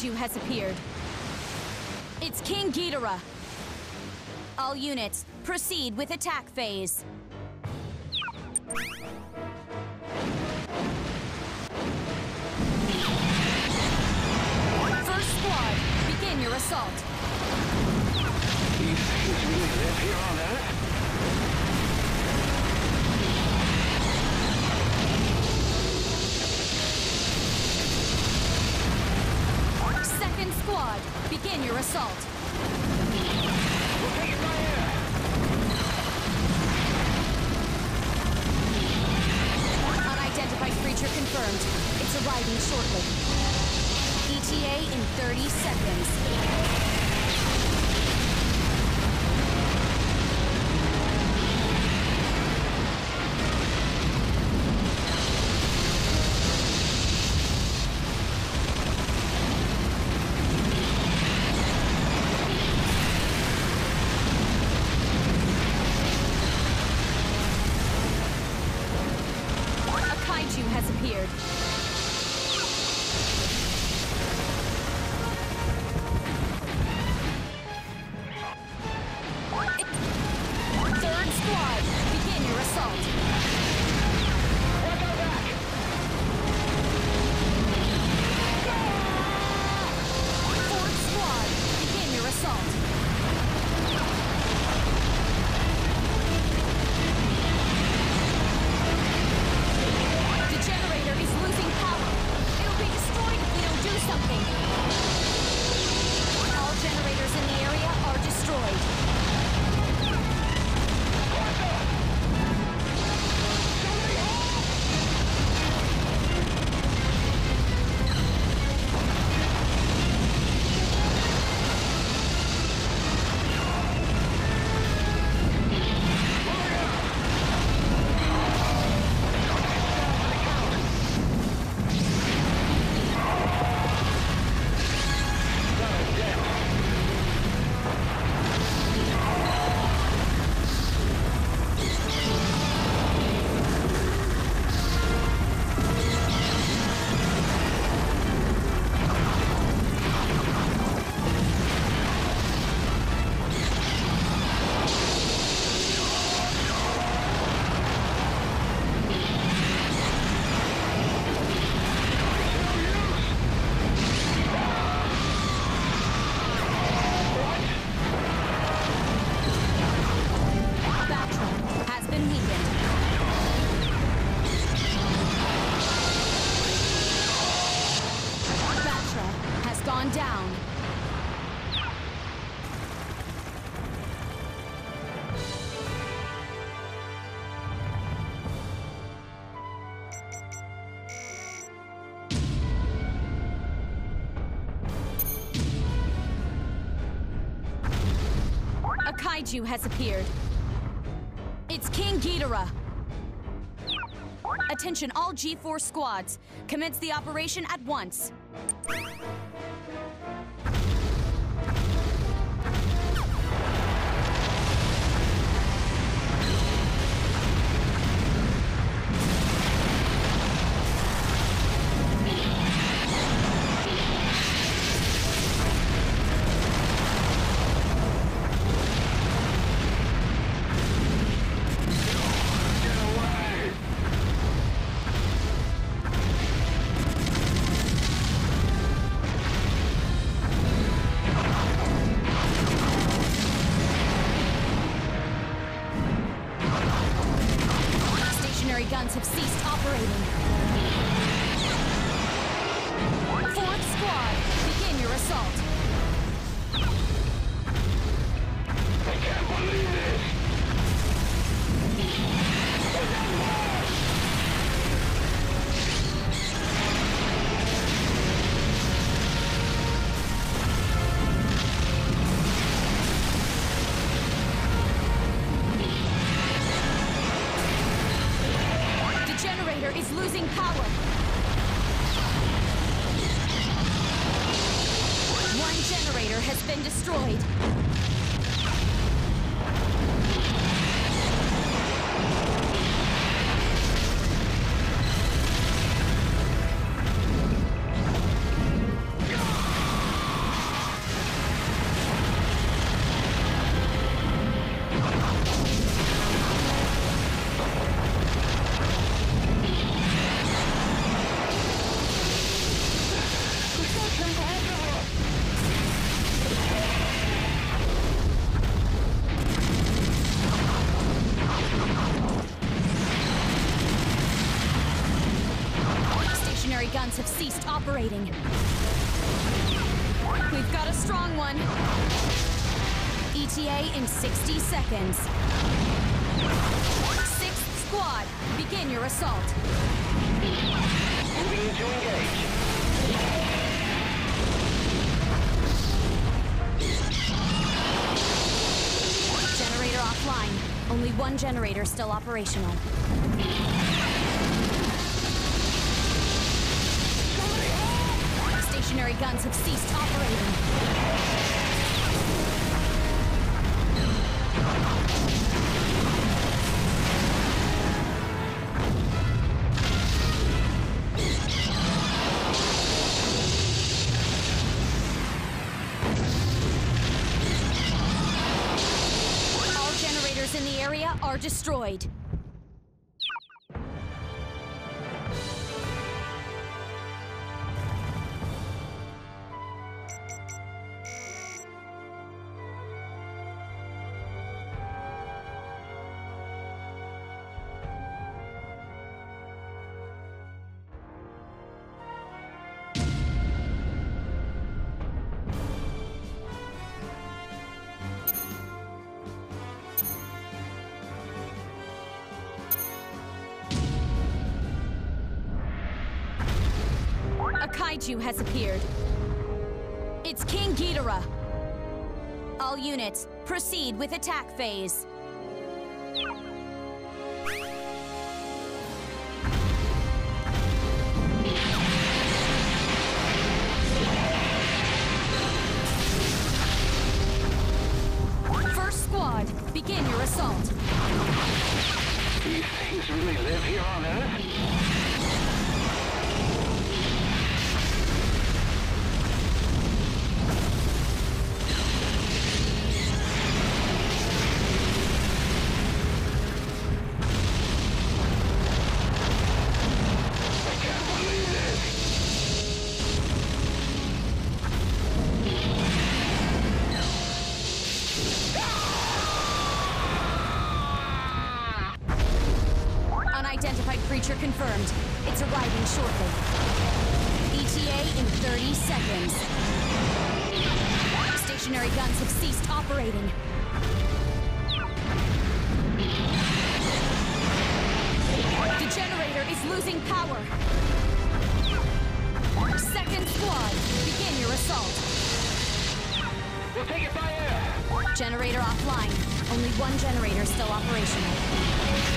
kaiju has appeared. It's King Ghidorah. All units, proceed with attack phase. First squad, begin your assault. Live here on Earth? Assault. Unidentified creature confirmed. It's arriving shortly. ETA in 30 seconds. Kaiju has appeared. It's King Ghidorah. Attention all G-Force squads. Commence the operation at once. Operating. We've got a strong one. ETA in 60 seconds. Sixth squad, begin your assault. Moving to engage. Generator offline. Only one generator still operational. Guns have ceased operating. All generators in the area are destroyed. Kaiju has appeared. It's King Ghidorah. All units, proceed with attack phase. Arriving shortly. ETA in 30 seconds. Stationary guns have ceased operating. The generator is losing power. Second squad, begin your assault. We'll take it by air. Generator offline. Only one generator still operational.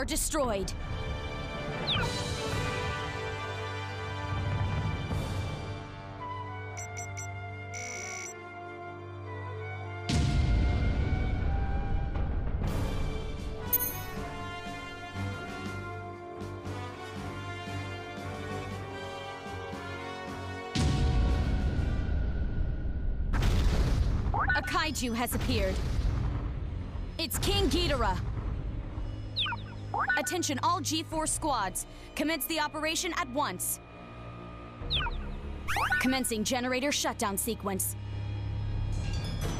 Are destroyed. A kaiju has appeared. All G-Force squads. Commence the operation at once. Commencing generator shutdown sequence.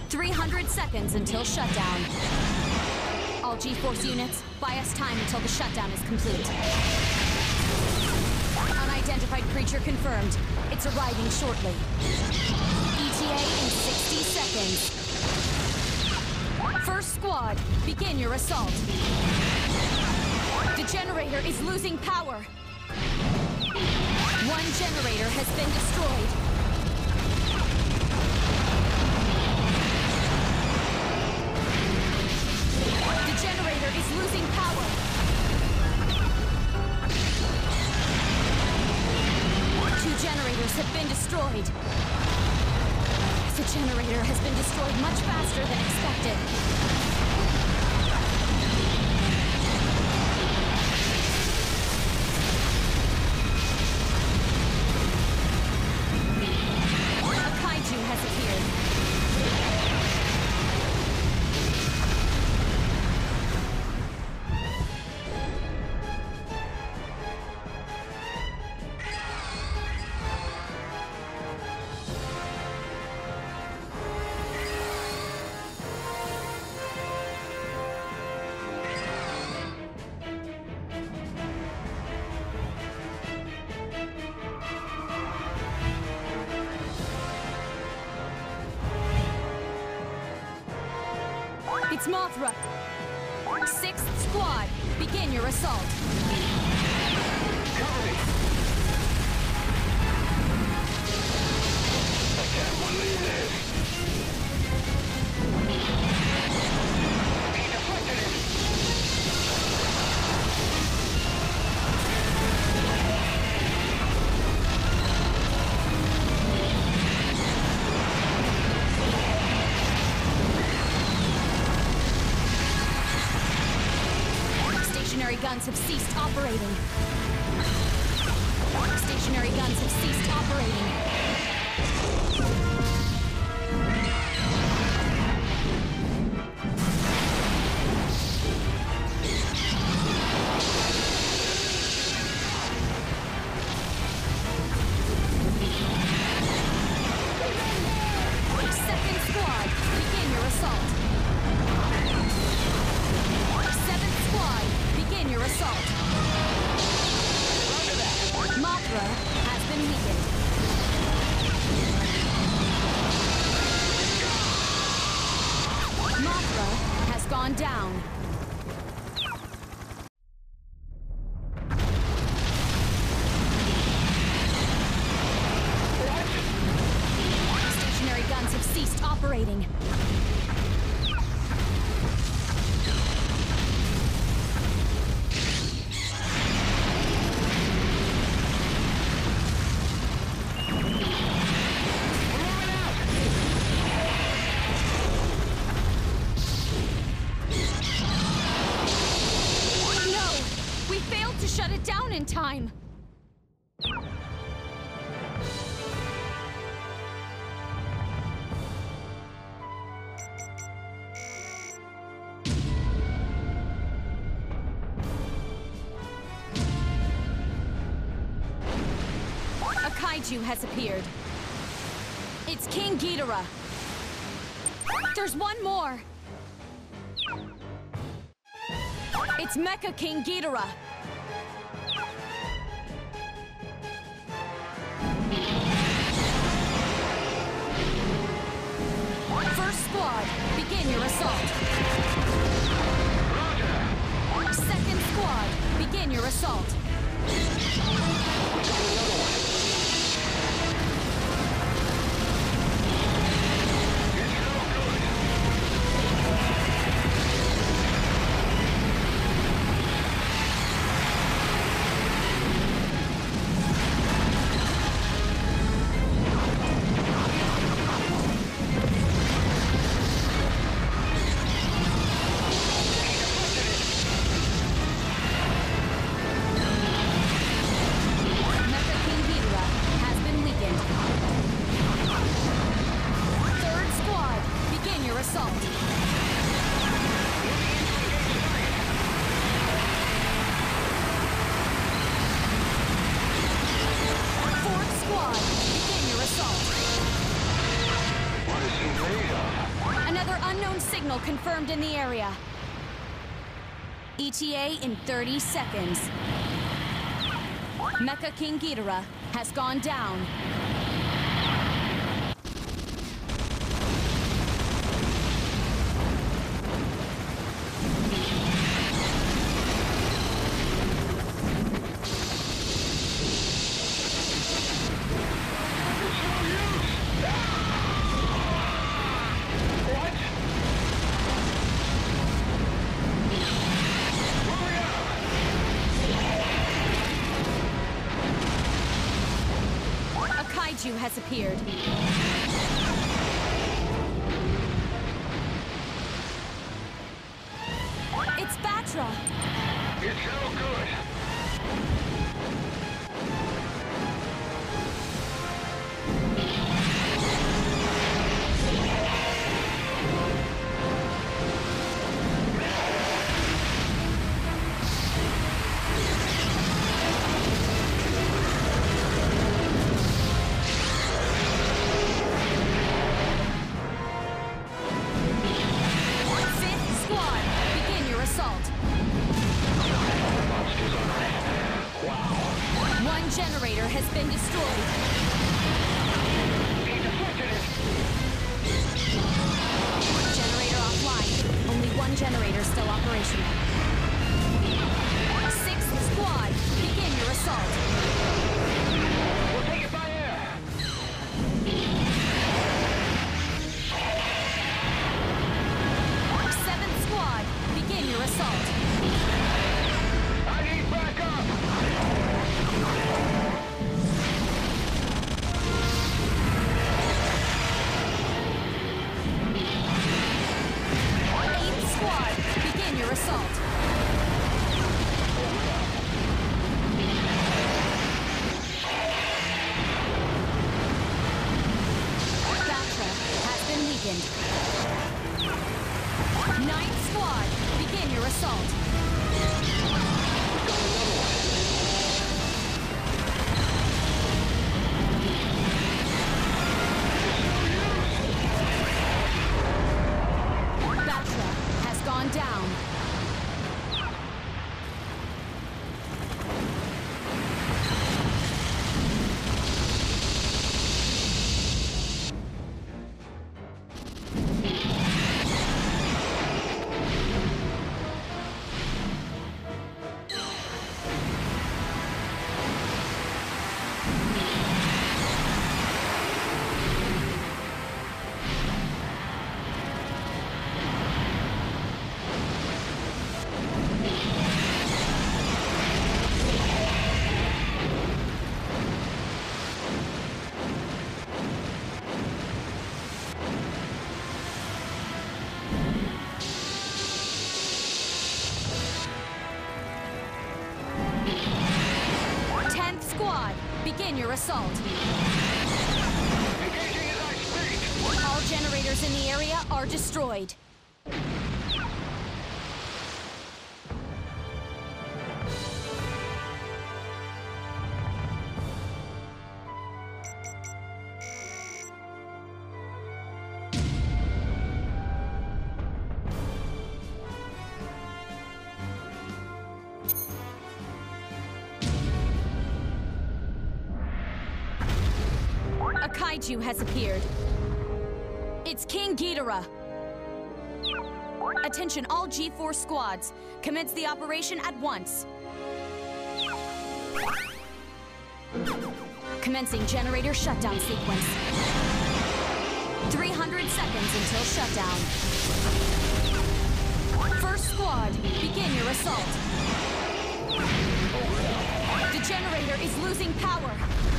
300 seconds until shutdown. All G-Force units, us time until the shutdown is complete. Unidentified creature confirmed. It's arriving shortly. ETA in 60 seconds. First squad, begin your assault. Generator is losing power. One generator has been destroyed. The generator is losing power. Two generators have been destroyed. The generator has been destroyed much faster than expected. Begin your assault. Cover me. I can't believe this. Operating. Stationary guns have ceased operating. Kaiju has appeared. It's King Ghidorah. There's one more. It's Mecha King Ghidorah. First squad, begin your assault. Second squad, begin your assault. Signal confirmed in the area. ETA in 30 seconds. Mecha King Ghidorah has gone down. Your assault. All generators in the area are destroyed. Kaiju has appeared. It's King Ghidorah. Attention all G-Force squads. Commence the operation at once. Commencing generator shutdown sequence. 300 seconds until shutdown. First squad, begin your assault. The generator is losing power.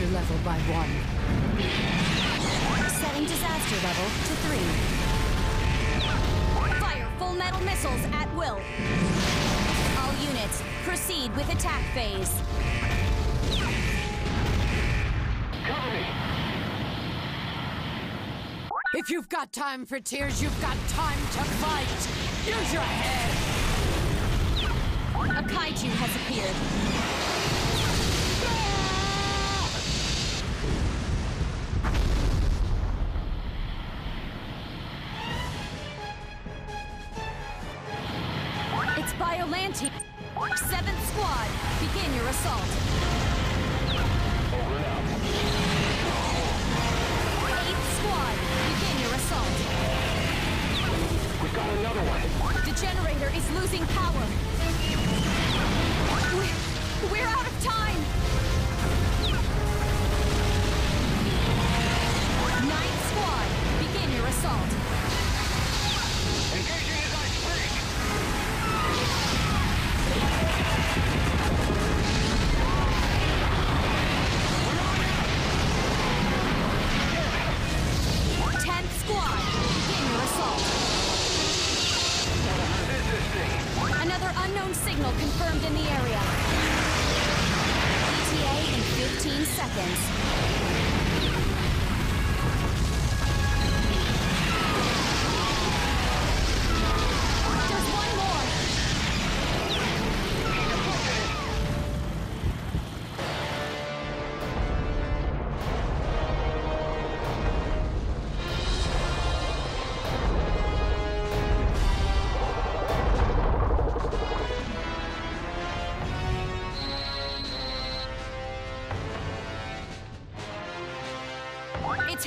Disaster level by one. Setting disaster level to three. Fire full metal missiles at will. All units, proceed with attack phase. Cover me. If you've got time for tears, you've got time to fight. Use your head. A kaiju has appeared.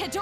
It's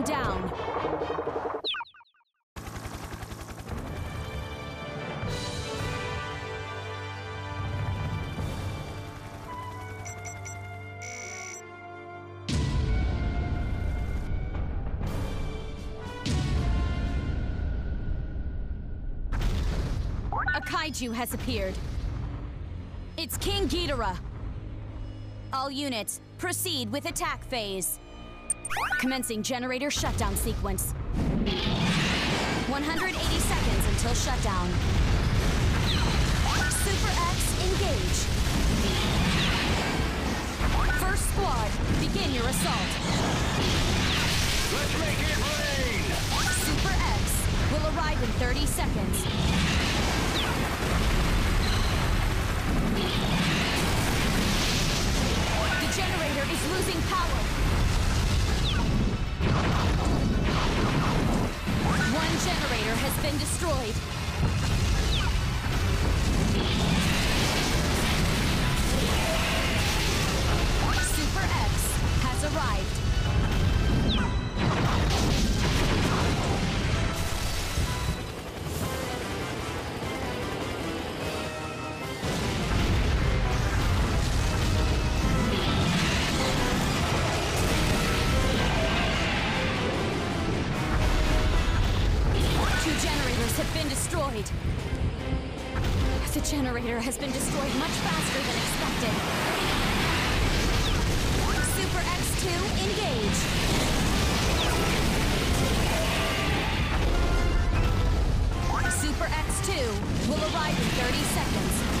gone down. A kaiju has appeared. It's King Ghidorah. All units, proceed with attack phase. Commencing generator shutdown sequence. 180 seconds until shutdown. Super X, engage. First squad, begin your assault. Let's make it rain. Super X will arrive in 30 seconds. The generator is losing power. generator has been destroyed. Super X has arrived. been destroyed. The generator has been destroyed much faster than expected. Super X2, engage! Super X2 will arrive in 30 seconds.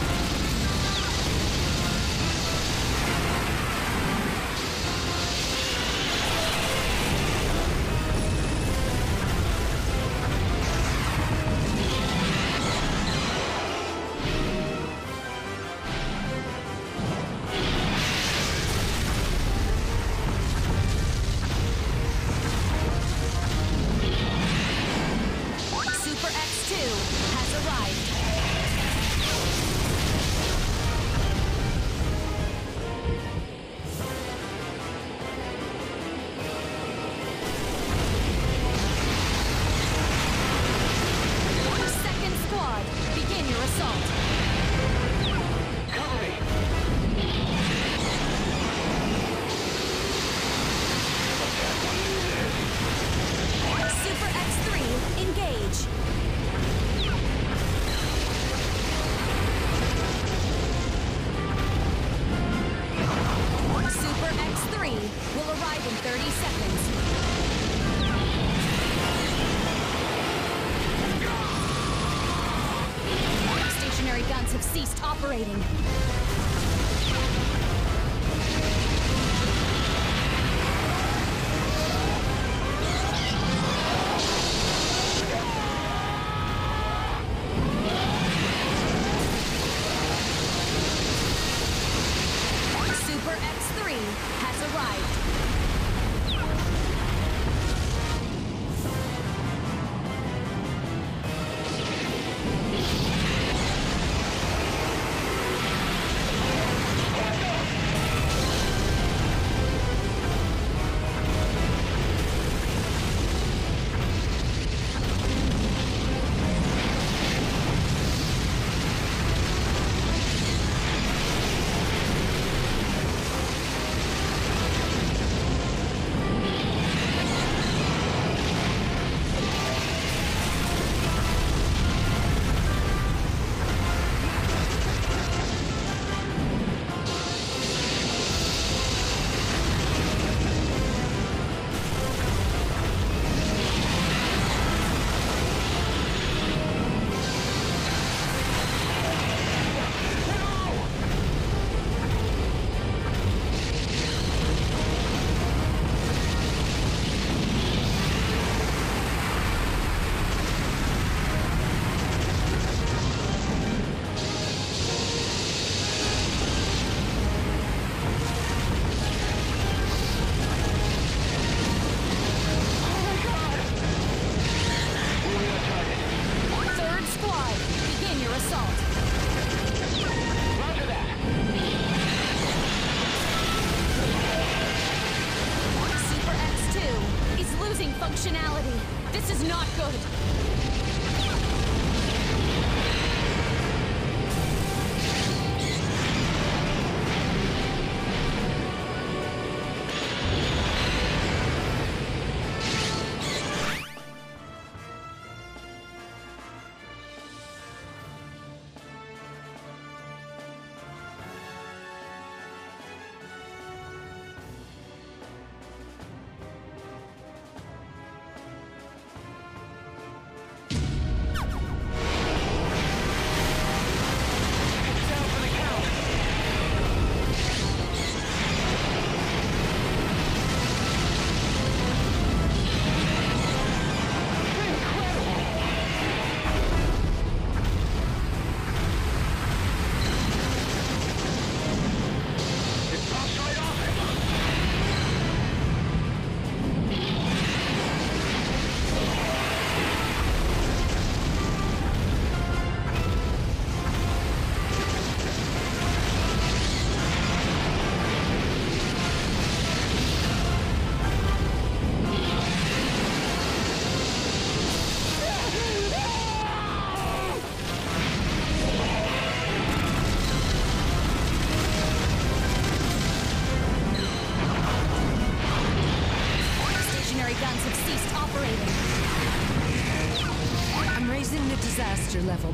have ceased operating.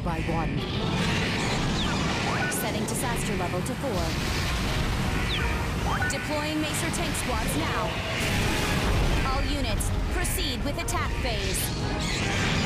by one. Setting disaster level to four. Deploying Maser tank squads now. All units, proceed with attack phase.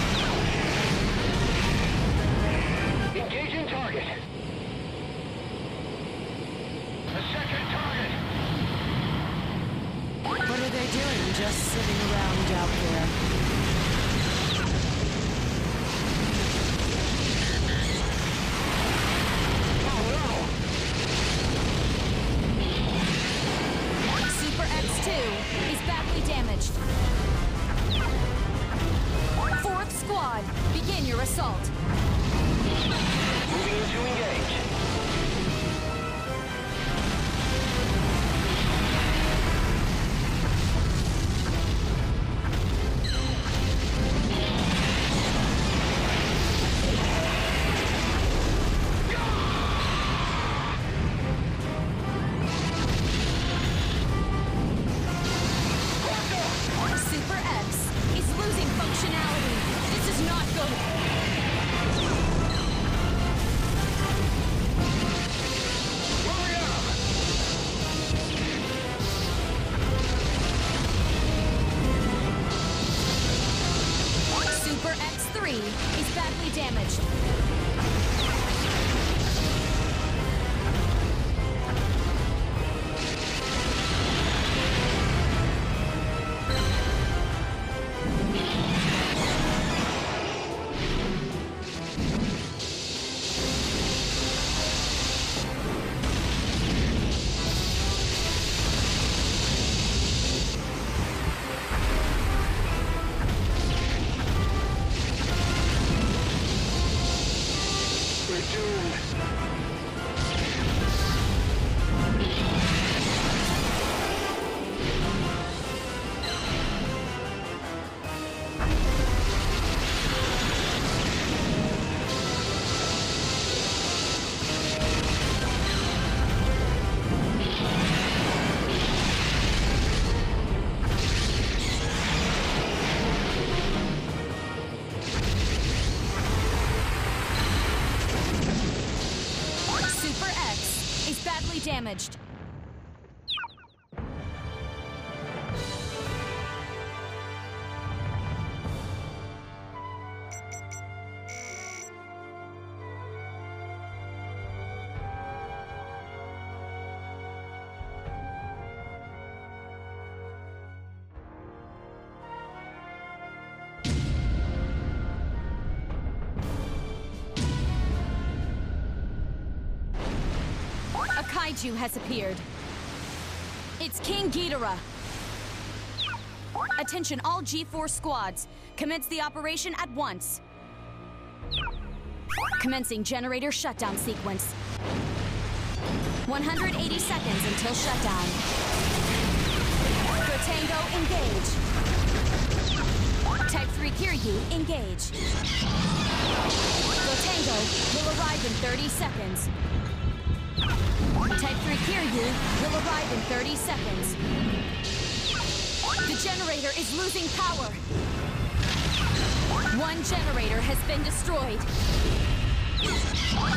Kaiju has appeared. It's King Ghidorah. Attention all G-Force squads. Commence the operation at once. Commencing generator shutdown sequence. 180 seconds until shutdown. Gotengo, engage. Type 3 Kiryu, engage. Gotengo will arrive in 30 seconds. Type 3 Kiryu will arrive in 30 seconds. The generator is losing power. One generator has been destroyed.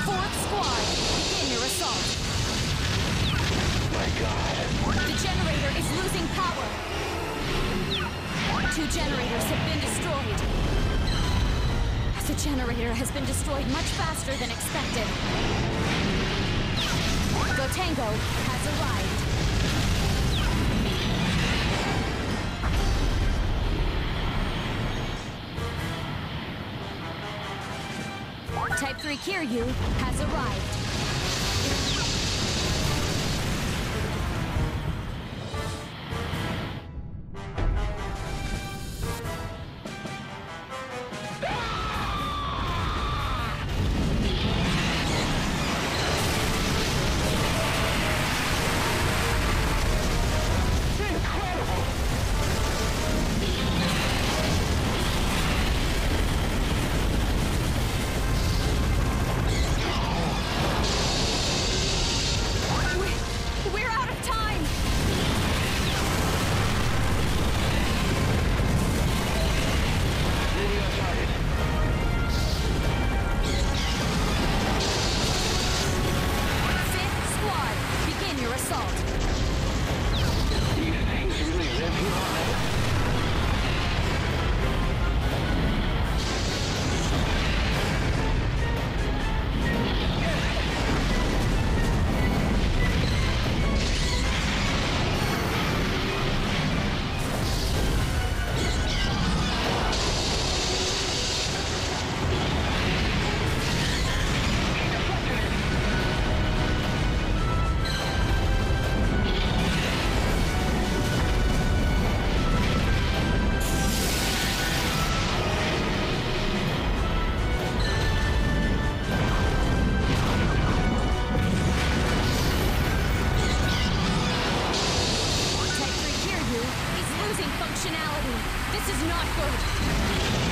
Fourth squad, begin your assault. My God. The generator is losing power. Two generators have been destroyed. The generator has been destroyed much faster than expected. Gotengo has arrived. Type 3 Kiryu has arrived. This is not good.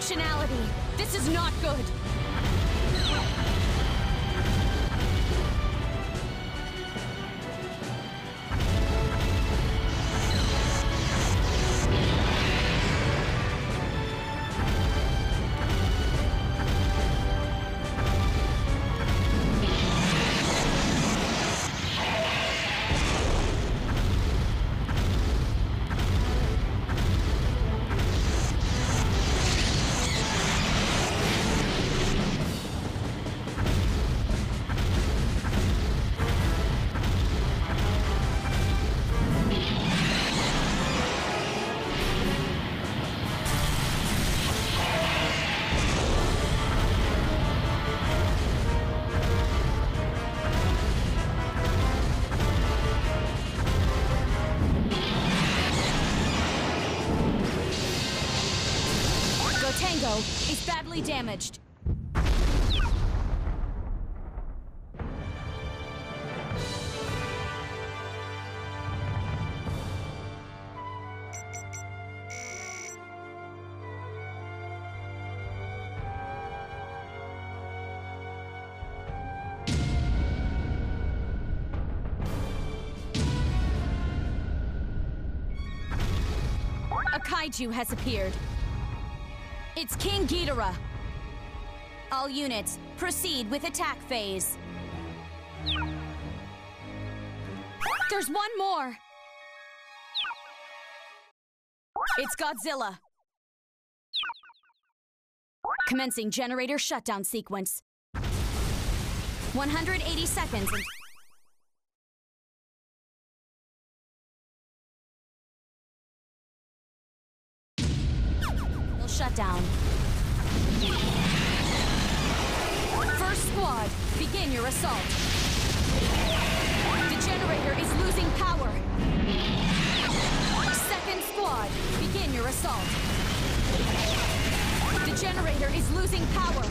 Functionality. This is not good. Is damaged. A kaiju has appeared. It's King Ghidorah. All units, proceed with attack phase. There's one more. It's Godzilla. Commencing generator shutdown sequence. 180 seconds. Squad, begin your assault. The generator is losing power. Second Squad, begin your assault. The generator is losing power.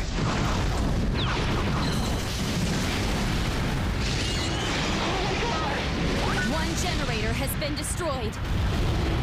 One generator has been destroyed.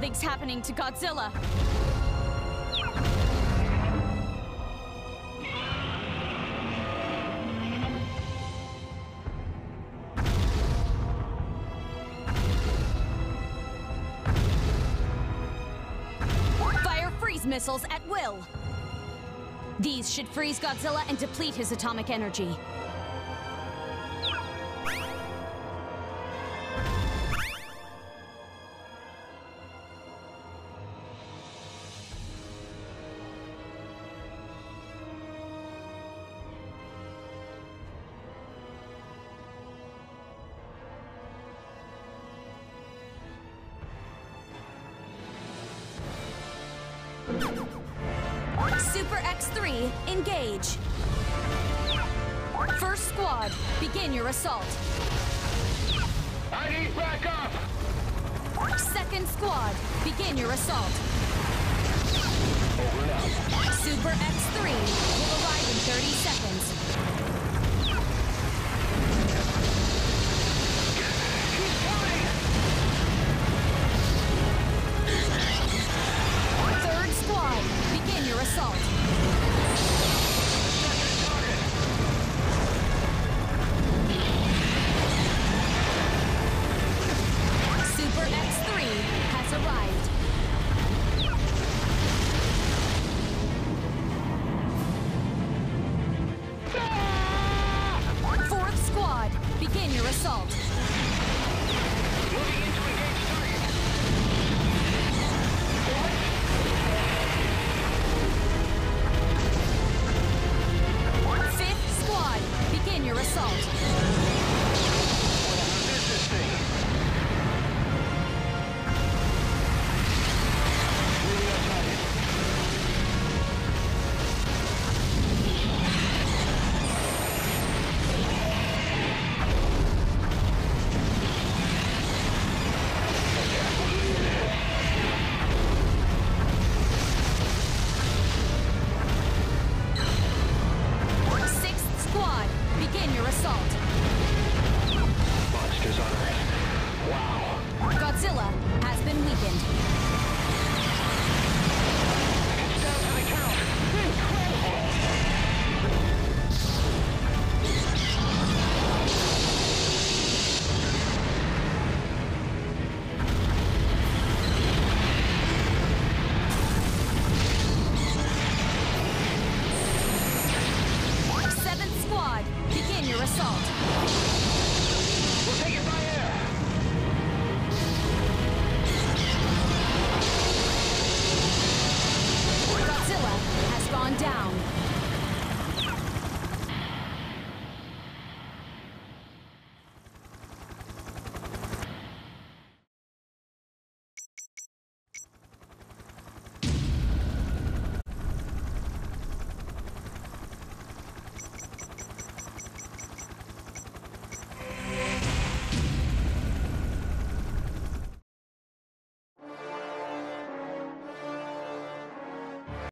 Something's happening to Godzilla. Fire freeze missiles at will. These should freeze Godzilla and deplete his atomic energy. X3, engage. First squad, begin your assault. I need backup! Second squad, begin your assault. Super X3 will arrive in 30 seconds.